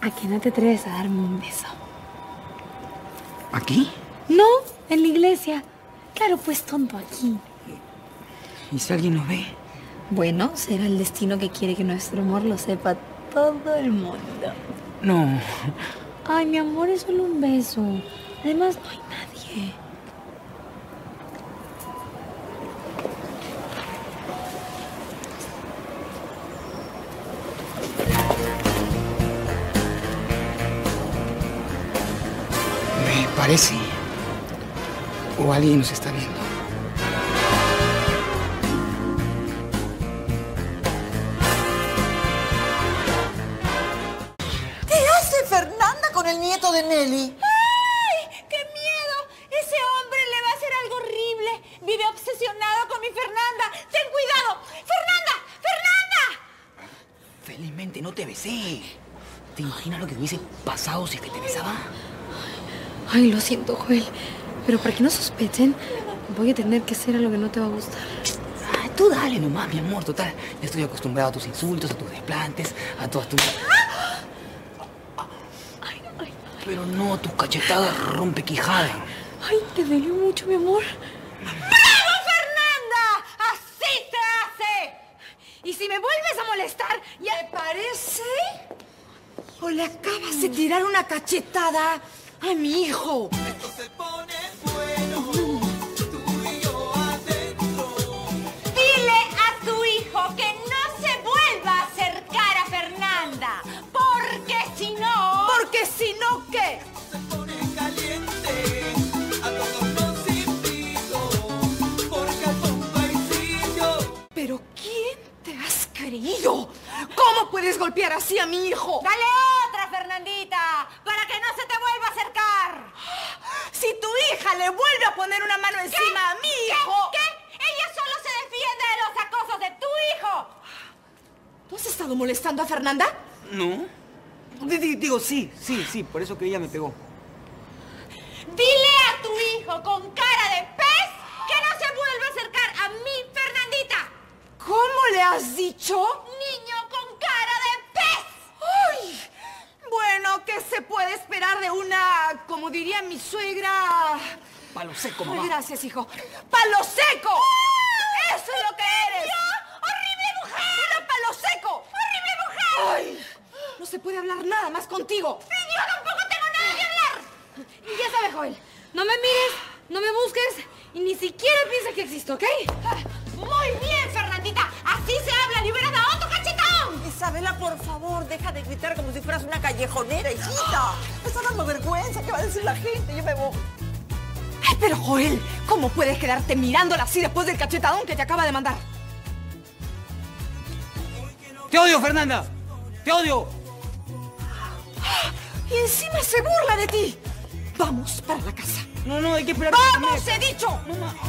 ¿A que no te atreves a darme un beso? ¿Aquí? No, en la iglesia. Claro, pues tonto aquí. ¿Y si alguien nos ve? Bueno, será el destino que quiere que nuestro amor lo sepa todo el mundo. No. Ay, mi amor, es solo un beso. Además, no hay nadie. Parece. O alguien nos está viendo. ¿Qué hace Fernanda con el nieto de Nelly? ¡Ay! ¡Qué miedo! Ese hombre le va a hacer algo horrible. Vive obsesionado con mi Fernanda. ¡Ten cuidado! ¡Fernanda! ¡Fernanda! Felizmente no te besé. ¿Te imaginas lo que hubiese pasado si es que te besaba? Ay, lo siento, Joel. Pero para que no sospechen, voy a tener que hacer algo que no te va a gustar. Ay, tú dale nomás, mi amor, total. Ya estoy acostumbrado a tus insultos, a tus desplantes, a todas tus... Pero no, tus cachetadas rompe quijada. Ay, te dolió mucho, mi amor. ¡Bravo, Fernanda! ¡Así se hace! Y si me vuelves a molestar, ya... ¿Te parece? ¿O le acabas de tirar una cachetada a mi hijo? Dile a tu hijo que no se vuelva a acercar a Fernanda. Porque si no... Porque si no, ¿qué? ¿Pero quién te has creído? ¿Cómo puedes golpear así a mi hijo? Dale otra, Fernandita, para que no se te vuelva a acercar. Si tu hija le vuelve a poner una mano encima a mi hijo... ¿Qué? Ella solo se defiende de los acosos de tu hijo. ¿Tú has estado molestando a Fernanda? ¿No? D- d- Digo, sí, sí, sí, por eso que ella me pegó. Dile a tu hijo con cara de pez que no se vuelva a acercar a mi Fernandita. ¿Cómo le has dicho? Niño con cara de pez. ¡Ay! Bueno, ¿qué se puede esperar de una, como diría mi suegra? Palo seco, Ay, mamá. gracias, hijo. ¡Palo seco! ¡Eso es lo que eres! ¡Horrible mujer! ¡Una palo seco! ¡Horrible mujer! ¡Ay! No se puede hablar nada más contigo. Y yo tampoco tengo nada que hablar. Y ya sabes, Joel. No me mires, no me busques y ni siquiera pienses que existo, ¿ok? Gritar como si fueras una callejonera, hijita. Me está dando vergüenza. ¿Qué va a decir la gente? Yo me voy. Ay, pero Joel, ¿cómo puedes quedarte mirándola así después del cachetadón que te acaba de mandar? ¡Te odio, Fernanda! ¡Te odio! Y encima se burla de ti. Vamos para la casa. No, no, hay que esperar. ¡Vamos, he dicho! Mamá. Vamos.